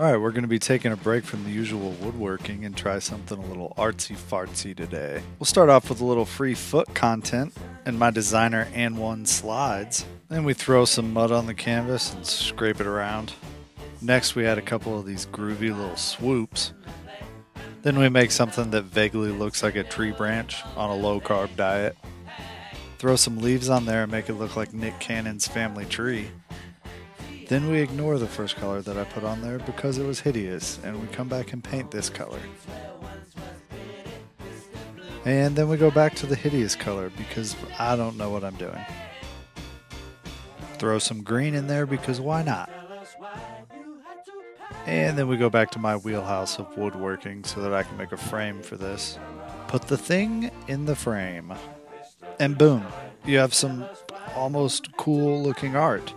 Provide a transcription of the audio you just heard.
All right, we're going to be taking a break from the usual woodworking and try something a little artsy fartsy today. We'll start off with a little free foot content and my designer and one slides. Then we throw some mud on the canvas and scrape it around. Next, we add a couple of these groovy little swoops. Then we make something that vaguely looks like a tree branch on a low carb diet. Throw some leaves on there and make it look like Nick Cannon's family tree. Then we ignore the first color that I put on there because it was hideous, and we come back and paint this color. And then we go back to the hideous color because I don't know what I'm doing. Throw some green in there because why not? And then we go back to my wheelhouse of woodworking so that I can make a frame for this. Put the thing in the frame. And boom, you have some almost cool looking art.